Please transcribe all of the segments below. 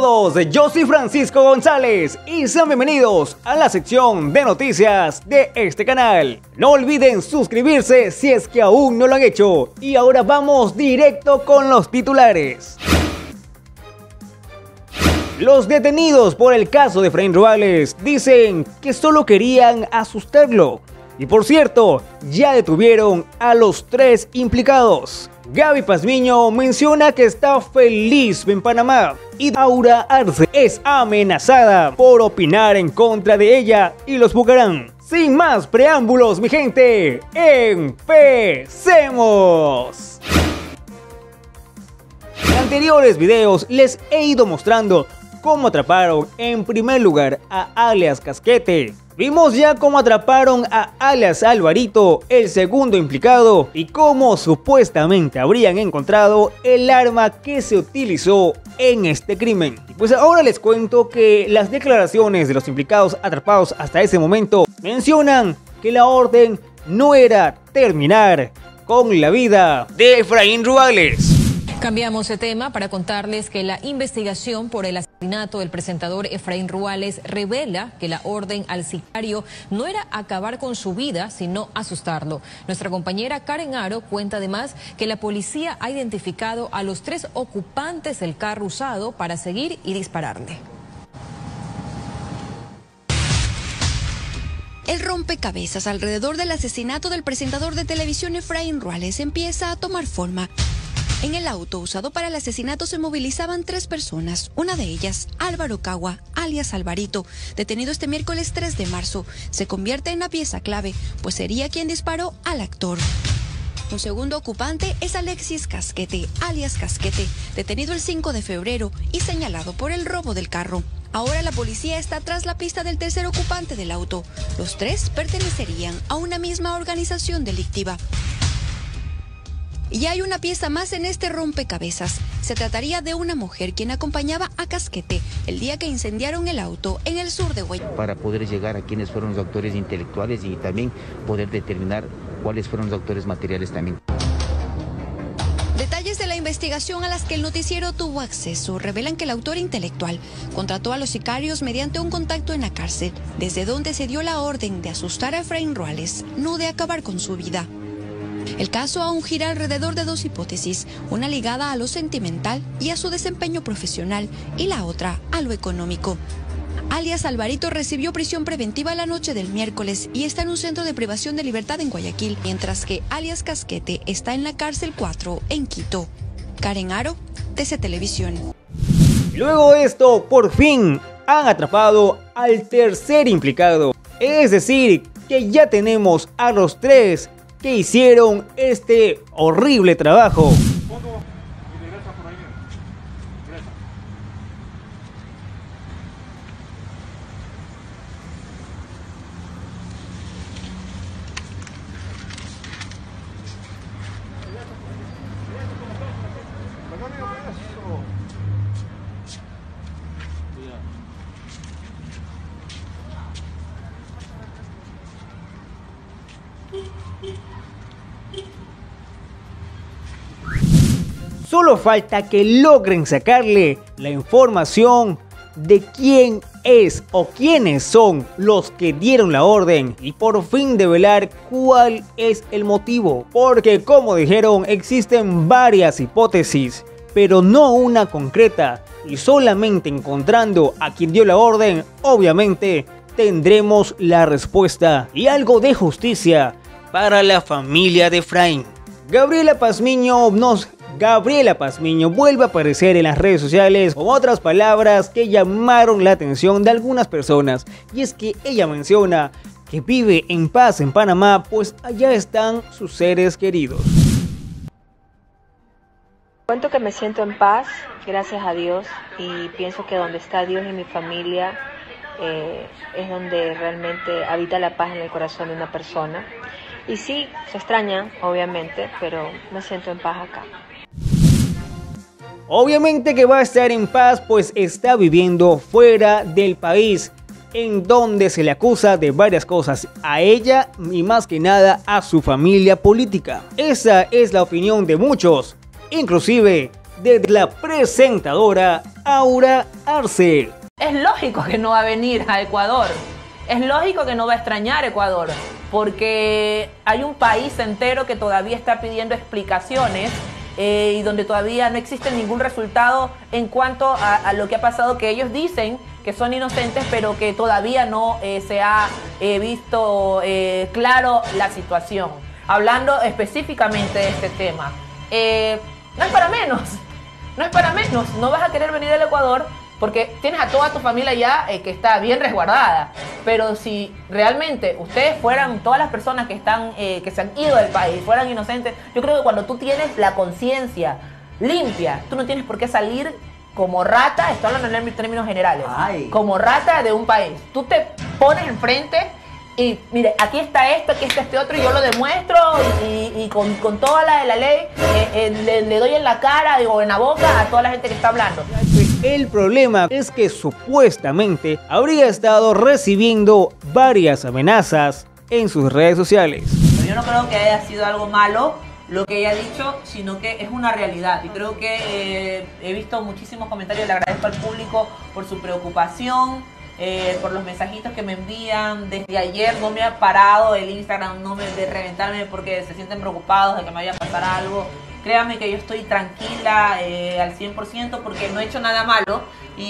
todos, yo soy Francisco González y sean bienvenidos a la sección de noticias de este canal. No olviden suscribirse si es que aún no lo han hecho y ahora vamos directo con los titulares. Los detenidos por el caso de Efraín Ruales dicen que solo querían asustarlo. Y por cierto, ya detuvieron a los tres implicados. Gaby Pazmiño menciona que está feliz en Panamá y Aura Arce es amenazada por opinar en contra de ella y los buscarán. Sin más preámbulos, mi gente, empecemos. En anteriores videos les he ido mostrando cómo atraparon en primer lugar a alias Casquete, Vimos ya cómo atraparon a alias Alvarito, el segundo implicado, y cómo supuestamente habrían encontrado el arma que se utilizó en este crimen. Pues ahora les cuento que las declaraciones de los implicados atrapados hasta ese momento mencionan que la orden no era terminar con la vida de Efraín Ruales. Cambiamos de tema para contarles que la investigación por el asesinato del presentador Efraín Ruales revela que la orden al sicario no era acabar con su vida, sino asustarlo. Nuestra compañera Karen Aro cuenta además que la policía ha identificado a los tres ocupantes del carro usado para seguir y dispararle. El rompecabezas alrededor del asesinato del presentador de televisión Efraín Ruales empieza a tomar forma. En el auto usado para el asesinato se movilizaban tres personas, una de ellas, Álvaro Cagua, alias Alvarito, detenido este miércoles 3 de marzo, se convierte en la pieza clave, pues sería quien disparó al actor. Un segundo ocupante es Alexis Casquete, alias Casquete, detenido el 5 de febrero y señalado por el robo del carro. Ahora la policía está tras la pista del tercer ocupante del auto. Los tres pertenecerían a una misma organización delictiva. Y hay una pieza más en este rompecabezas. Se trataría de una mujer quien acompañaba a Casquete el día que incendiaron el auto en el sur de Guayaquil. Para poder llegar a quiénes fueron los autores intelectuales y también poder determinar cuáles fueron los autores materiales también. Detalles de la investigación a las que el noticiero tuvo acceso revelan que el autor intelectual contrató a los sicarios mediante un contacto en la cárcel, desde donde se dio la orden de asustar a Efraín Ruales, no de acabar con su vida. El caso aún gira alrededor de dos hipótesis, una ligada a lo sentimental y a su desempeño profesional y la otra a lo económico. Alias Alvarito recibió prisión preventiva la noche del miércoles y está en un centro de privación de libertad en Guayaquil, mientras que alias Casquete está en la cárcel 4 en Quito. Karen Aro, TC Televisión. Luego esto, por fin han atrapado al tercer implicado. Es decir, que ya tenemos a los tres que hicieron este horrible trabajo. Solo falta que logren sacarle la información de quién es o quiénes son los que dieron la orden y por fin develar cuál es el motivo. Porque como dijeron existen varias hipótesis, pero no una concreta. Y solamente encontrando a quien dio la orden, obviamente tendremos la respuesta y algo de justicia para la familia de Efraín. Gabriela Pazmiño nos Gabriela Pazmiño vuelve a aparecer en las redes sociales con otras palabras que llamaron la atención de algunas personas. Y es que ella menciona que vive en paz en Panamá, pues allá están sus seres queridos. Cuento que me siento en paz, gracias a Dios, y pienso que donde está Dios y mi familia eh, es donde realmente habita la paz en el corazón de una persona. Y sí, se extraña, obviamente, pero me siento en paz acá. Obviamente que va a estar en paz pues está viviendo fuera del país en donde se le acusa de varias cosas a ella y más que nada a su familia política. Esa es la opinión de muchos, inclusive de la presentadora Aura Arce. Es lógico que no va a venir a Ecuador. Es lógico que no va a extrañar Ecuador, porque hay un país entero que todavía está pidiendo explicaciones eh, y donde todavía no existe ningún resultado en cuanto a, lo que ha pasado, que ellos dicen que son inocentes, pero que todavía no eh, se ha eh, visto claro la situación. Hablando específicamente de este tema. no es para menos, no es para menos, no vas a querer venir al Ecuador porque tienes a toda tu familia ya que está bien resguardada. Pero si realmente ustedes fueran, todas las personas que están, que se han ido del país, fueran inocentes, yo creo que cuando tú tienes la conciencia limpia, tú no tienes por qué salir como rata, estoy hablando en términos generales, como rata de un país. Tú te pones enfrente y mire, aquí está esto, aquí está este otro, y yo lo demuestro y, con, toda la de la ley eh, eh, le, doy en la cara, digo, en la boca a toda la gente que está hablando. El problema es que supuestamente habría estado recibiendo varias amenazas en sus redes sociales. yo no creo que haya sido algo malo lo que ella ha dicho, sino que es una realidad. Y creo que eh, he visto muchísimos comentarios, le agradezco al público por su preocupación, eh, por los mensajitos que me envían. Desde ayer no me ha parado el Instagram no me, de reventarme porque se sienten preocupados de que me vaya a pasar algo. Créanme que yo estoy tranquila eh, al 100% porque no he hecho nada malo y,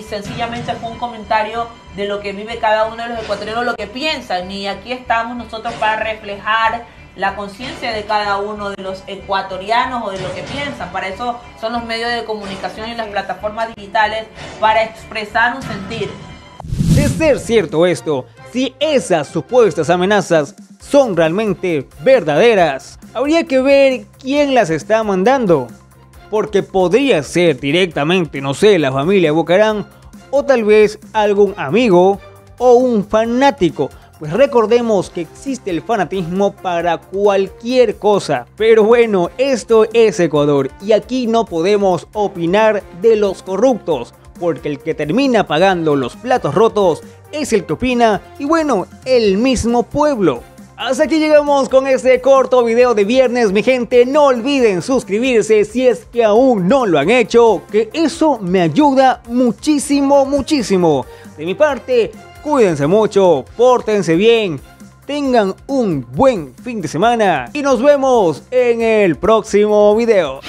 y, sencillamente fue un comentario de lo que vive cada uno de los ecuatorianos, lo que piensan y aquí estamos nosotros para reflejar la conciencia de cada uno de los ecuatorianos o de lo que piensan. Para eso son los medios de comunicación y las plataformas digitales para expresar un sentir. Ser cierto esto, si esas supuestas amenazas son realmente verdaderas, habría que ver quién las está mandando. Porque podría ser directamente, no sé, la familia Bucarán o tal vez algún amigo o un fanático pues recordemos que existe el fanatismo para cualquier cosa. Pero bueno, esto es Ecuador y aquí no podemos opinar de los corruptos. Porque el que termina pagando los platos rotos es el que opina y bueno, el mismo pueblo. Hasta aquí llegamos con este corto video de viernes, mi gente. No olviden suscribirse si es que aún no lo han hecho, que eso me ayuda muchísimo, muchísimo. De mi parte, Cuídense mucho, pórtense bien, tengan un buen fin de semana y nos vemos en el próximo video.